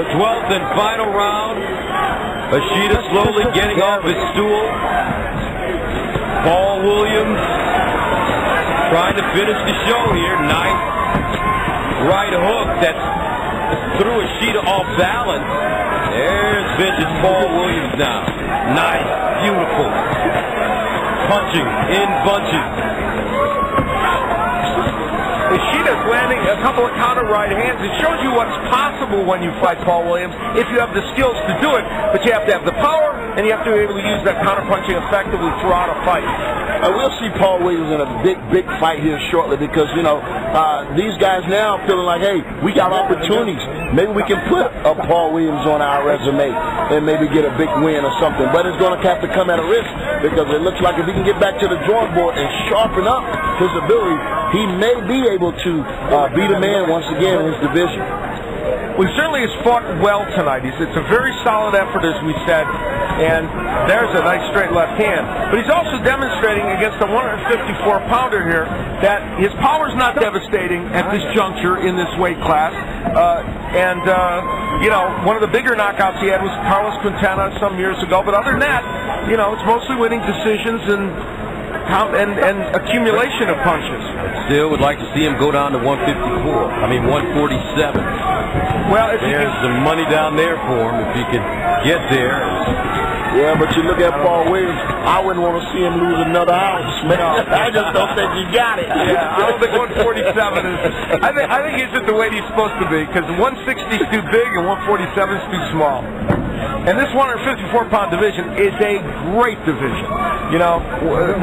The 12th and final round. Ishida slowly getting off his stool. Paul Williams trying to finish the show here. Nice right hook that threw Ishida off balance. There's vintage Paul Williams now. Nice, beautiful. Punching in bunches. Landing a couple of counter right hands. It shows you what's possible when you fight Paul Williams if you have the skills to do it, but you have to have the power and you have to be able to use that counter punching effectively throughout a fight. Uh, we'll see Paul Williams in a big, big fight here shortly because, you know, uh, these guys now feeling like, hey, we got opportunities. Maybe we can put a Paul Williams on our resume and maybe get a big win or something. But it's going to have to come at a risk because it looks like if he can get back to the drawing board and sharpen up his ability, he may be able to uh, beat a man once again in his division. He certainly has fought well tonight. He's, it's a very solid effort, as we said, and there's a nice straight left hand. But he's also demonstrating against a 154 pounder here that his power is not devastating at this juncture in this weight class. Uh, and, uh, you know, one of the bigger knockouts he had was Carlos Quintana some years ago. But other than that, you know, it's mostly winning decisions and and, and accumulation of punches. Still would like to see him go down to 154. I mean 147. Well, if you There's can, some money down there for him if he could get there. Yeah, but you look at Paul Williams, I wouldn't want to see him lose another ounce, man. I just don't think he got it. yeah, I don't think 147 is. I think I think he's at the weight he's supposed to be because 160 is too big and 147 is too small. And this 154 pound division is a great division. You know,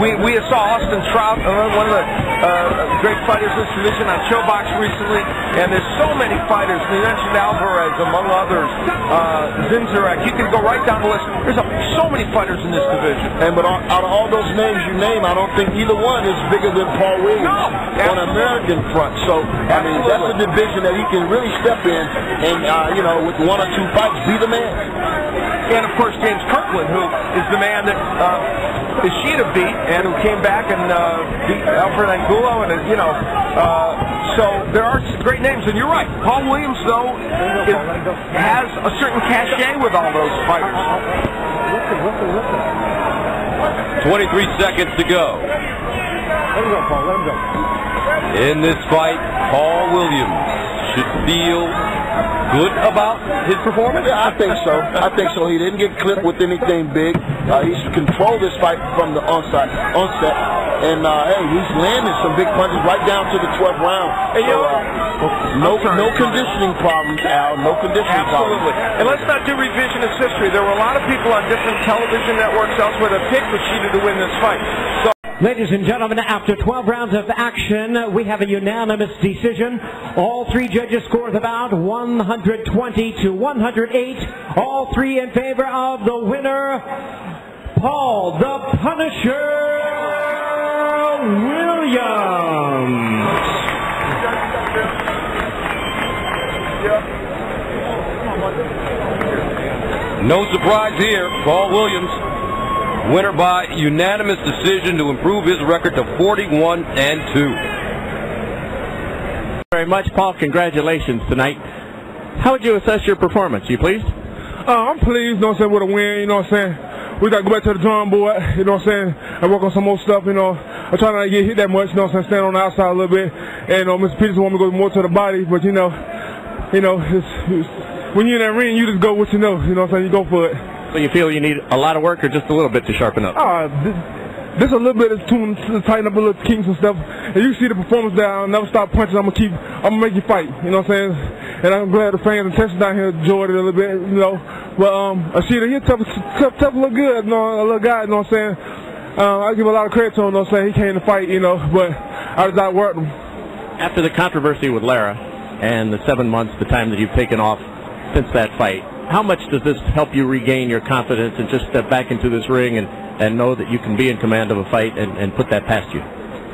we we saw Austin Trout, uh, one of the uh, great fighters in this division, on ShoBox recently, and there's so many fighters. We mentioned Alvarez, among others, uh, Zinzarek. You can go right down the list. There's a, so many fighters in this division. And but out out of all those names you name, I don't think either one is bigger than Paul Williams No, on an American front. So I mean, that's a division that he can really step in and uh, you know with one or two fights be the man. And of course, James Kirkland, who is the man that uh, Ishida beat and who came back and uh, beat Alfredo Angulo. And, uh, you know, uh, so there are great names. And you're right. Paul Williams, though, is, has a certain cachet with all those fighters. 23 seconds to go. In this fight, Paul Williams should feel good about his performance. Yeah, I think so. I think so. He didn't get clipped with anything big. Uh, he's controlled this fight from the onset. onset. And uh, hey, he's landing some big punches right down to the 12th round. Hey, So, uh, no, no conditioning problems, Al. No conditioning Absolutely. problems. And let's not do revisionist history. There were a lot of people on different television networks elsewhere that picked Ishida to win this fight. So Ladies and gentlemen, after 12 rounds of action, we have a unanimous decision. All three judges score the bout 120 to 108. All three in favor of the winner, Paul the Punisher Williams. No surprise here. Paul Williams, winner by unanimous decision to improve his record to 41 and 2. very much, Paul. Congratulations tonight. How would you assess your performance? You pleased? Uh, I'm pleased, you know what I'm saying, with a win, you know what I'm saying. We got to go back to the drawing board, you know what I'm saying, and work on some more stuff, you know. I'm trying not to get hit that much, you know what I'm saying, stand on the outside a little bit. And, you know, Mr. Peterson want me to go more to the body, but, you know, you know, it's, it's, when you're in that ring, you just go what you know, you know what I'm saying, you go for it. So you feel you need a lot of work or just a little bit to sharpen up? Uh, this, this a little bit of tune to tighten up a little kinks and stuff. And you see the performance there, I'll never stop punching. I'm gonna keep, I'm gonna make you fight. You know what I'm saying? And I'm glad the fans and Texas down here enjoyed it a little bit, you know. But um, Ashita, he's tough, tough, tough, look good, you know, a little guy, you know what I'm saying? Uh, I give a lot of credit to him, you know what I'm saying? He came to fight, you know, but I just outworked him. After the controversy with Lara and the seven months, the time that you've taken off since that fight, how much does this help you regain your confidence and just step back into this ring and, and know that you can be in command of a fight and, and put that past you?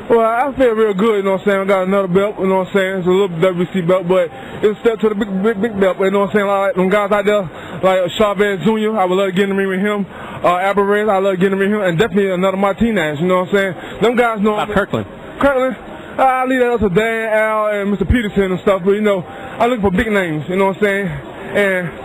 Well, I feel real good, you know what I'm saying? I got another belt, you know what I'm saying? It's a little WC belt, but it's a step to the big, big, big belt, you know what I'm saying? Like, them guys out there, like Chavez Jr., I would love to get in the ring with him. Uh, Alvarez, I love getting in the ring with him. And definitely another Martinez, you know what I'm saying? Them guys know. Bob Kirkland. Kirkland, I leave that up to Dan, Al, and Mr. Peterson and stuff, but, you know, I look for big names, you know what I'm saying? And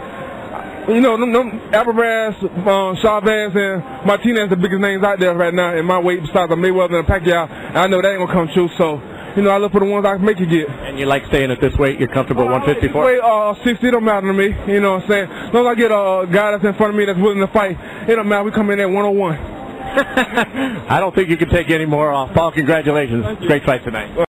you know, them, them Alvarez, um, Chavez, and Martinez, the biggest names out there right now in my weight besides the Mayweather and Pacquiao. And I know that ain't gonna come true. So, you know, I look for the ones I can make it get. And you like staying at this weight? You're comfortable at 154? Weight uh, 60 don't matter to me. You know what I'm saying? As long as I get a guy that's in front of me that's willing to fight, it don't matter. We come in at 101. I don't think you can take any more off. Paul, congratulations. Great fight tonight.